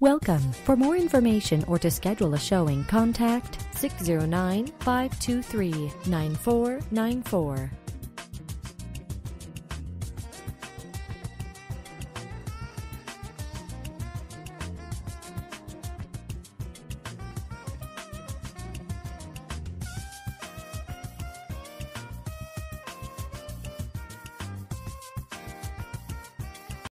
Welcome. For more information or to schedule a showing, contact 609 523 9494.